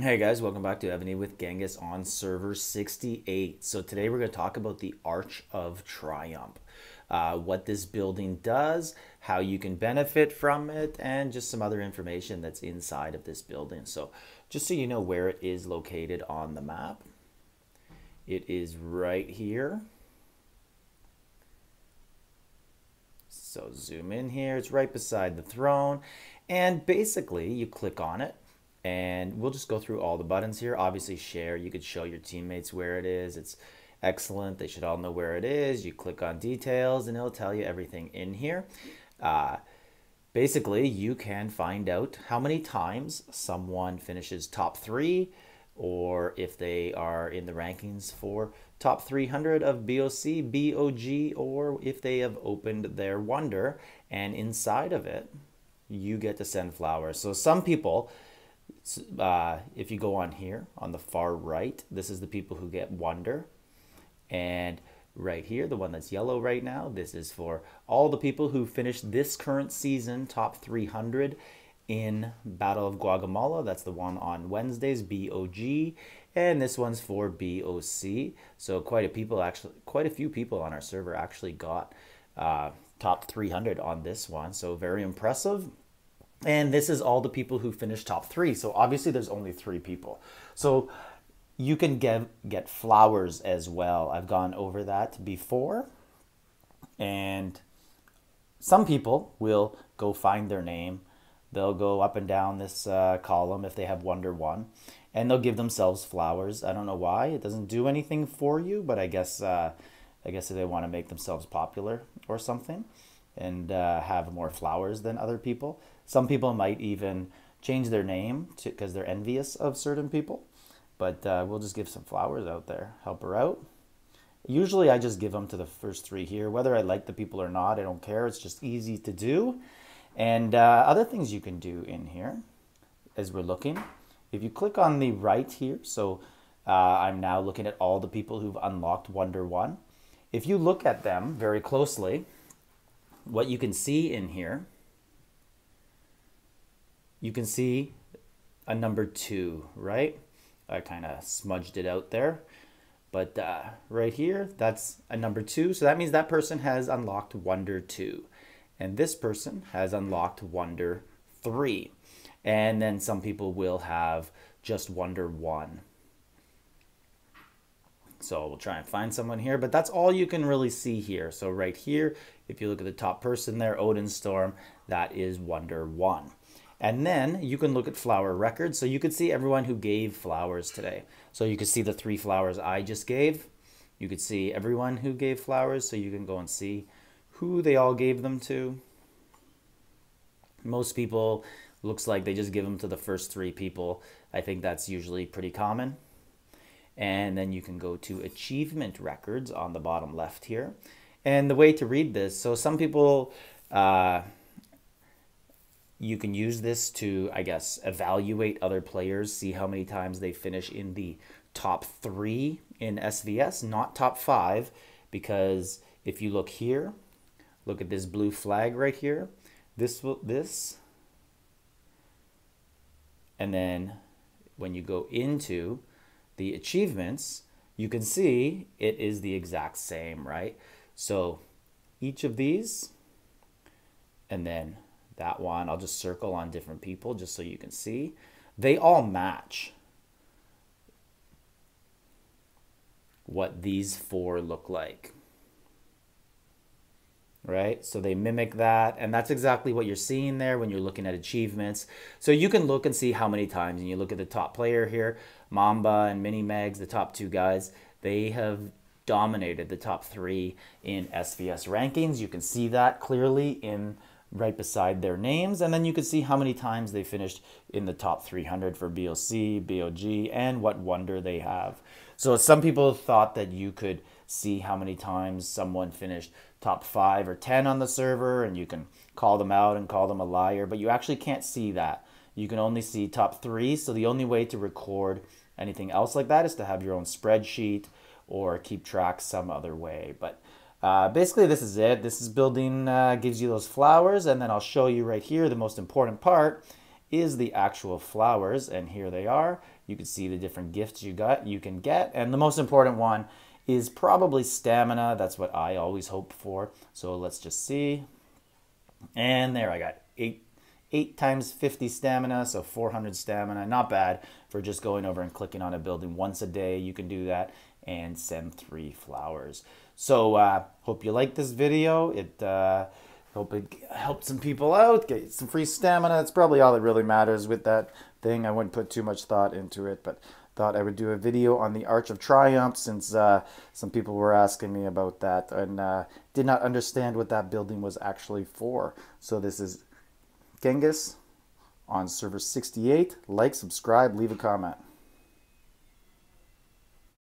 Hey guys, welcome back to Evony with Genghis on server 68. So today we're going to talk about the Arch of Triumph, uh, what this building does, how you can benefit from it, and just some other information that's inside of this building. So just so you know where it is located on the map, it is right here. So zoom in here, it's right beside the throne. And basically you click on it and we'll just go through all the buttons here. Obviously share, you could show your teammates where it is. It's excellent. They should all know where it is. You click on details and it'll tell you everything in here. Uh, basically, you can find out how many times someone finishes top three or if they are in the rankings for top 300 of BOC, BOG, or if they have opened their Wonder and inside of it, you get to send flowers. So some people uh, if you go on here on the far right, this is the people who get Wonder. And right here, the one that's yellow right now, this is for all the people who finished this current season top 300 in Battle of Gaugamela. That's the one on Wednesdays, BOG. And this one's for BOC. So quite a people actually, quite a few people on our server actually got uh, top 300 on this one. So very impressive. And this is all the people who finished top three. So obviously there's only three people. So you can get, get flowers as well. I've gone over that before. And some people will go find their name. They'll go up and down this uh, column if they have Wonder 1. And they'll give themselves flowers. I don't know why. It doesn't do anything for you, but I guess, uh, I guess they want to make themselves popular or something and uh, have more flowers than other people. Some people might even change their name because they're envious of certain people. But uh, we'll just give some flowers out there, help her out. Usually I just give them to the first three here. Whether I like the people or not, I don't care. It's just easy to do. And uh, other things you can do in here as we're looking. If you click on the right here, so uh, I'm now looking at all the people who've unlocked Wonder 1. If you look at them very closely, what you can see in here, you can see a number two, right? I kind of smudged it out there. But uh, right here, that's a number two. So that means that person has unlocked Wonder 2. And this person has unlocked Wonder 3. And then some people will have just Wonder 1. So we'll try and find someone here, but that's all you can really see here. So right here, if you look at the top person there, Odin Storm, that is Wonder 1. And then you can look at flower records. So you could see everyone who gave flowers today. So you could see the three flowers I just gave. You could see everyone who gave flowers. So you can go and see who they all gave them to. Most people, looks like they just give them to the first three people. I think that's usually pretty common. And then you can go to achievement records on the bottom left here. And the way to read this, so some people, uh, you can use this to, I guess, evaluate other players, see how many times they finish in the top three in SVS, not top five, because if you look here, look at this blue flag right here, this will, this, and then when you go into the achievements, you can see it is the exact same, right? So each of these, and then that one, I'll just circle on different people just so you can see. They all match what these four look like. Right? So they mimic that. And that's exactly what you're seeing there when you're looking at achievements. So you can look and see how many times. And you look at the top player here. Mamba and Mini Megs, the top two guys, they have dominated the top three in SVS rankings. You can see that clearly in right beside their names, and then you can see how many times they finished in the top 300 for BOC, BOG, and what wonder they have. So some people thought that you could see how many times someone finished top five or 10 on the server, and you can call them out and call them a liar, but you actually can't see that. You can only see top three, so the only way to record anything else like that is to have your own spreadsheet or keep track some other way. But uh, basically, this is it. This is building, uh, gives you those flowers, and then I'll show you right here, the most important part is the actual flowers, and here they are. You can see the different gifts you got you can get, and the most important one is probably stamina. That's what I always hope for. So let's just see. And there I got eight 8 times 50 stamina, so 400 stamina. Not bad for just going over and clicking on a building once a day. You can do that and send three flowers. So uh, hope you like this video. It uh, hope it helped some people out, get some free stamina. That's probably all that really matters with that thing. I wouldn't put too much thought into it, but thought I would do a video on the Arch of Triumph since uh, some people were asking me about that and uh, did not understand what that building was actually for. So this is Genghis on server 68. Like, subscribe, leave a comment.